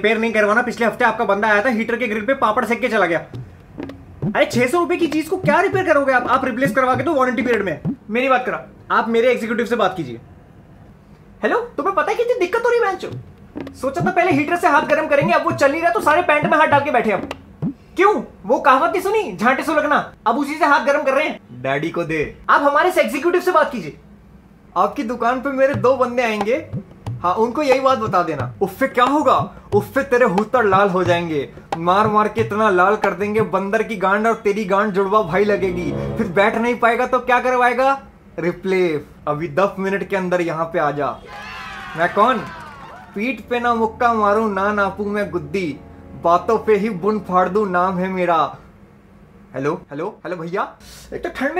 Repair नहीं करवाना पिछले हफ़्ते आपका बंदा आया था हीटर के ग्रिल पे पापड़ सेक के चला गया। अरे छह सौ रुपए की चीज़ को क्या रिपेयर करोगे आप? आप रिप्लेस करवा के दो वारंटी पीरियड में। मेरी बात करा। आप मेरे एग्जीक्यूटिव से बात कीजिए। हेलो तुम्हें पता है कितनी दिक्कत हो रही है सोचा था पहले हीटर से हाथ गर्म करेंगे अब वो चल नहीं रहा तो सारे पैंट में हाथ डाल के बैठे अब क्यों? वो कहावत नहीं सुनी? झांटे सो लगना। अब उसी से हाथ गर्म कर रहे हैं। डैडी को दे। आप हमारे से एग्जीक्यूटिव से बात कीजिए। आपकी दुकान पे मेरे दो बंदे आएँगे हाँ उनको यही बात बता देना। उफ़े क्या होगा? उफ़े तेरे हुतर लाल हो जाएँगे। मार मार के इतना लाल कर देंगे, बंदर की गांड और तेरी गांड जुड़वा भाई लगेगी। फिर बैठ नहीं पाएगा तो क्या करवाएगा? रिप्लेस अभी दस मिनट के अंदर यहाँ पे आ जा। मैं कौन? पीठ पे ना मुक्का मारू, ना नापू मैं गुद्दी। बातों पे ही बुन फाड़ दू, नाम है मेरा। हेलो? हेलो? हेलो भैया? एक तो ठंड में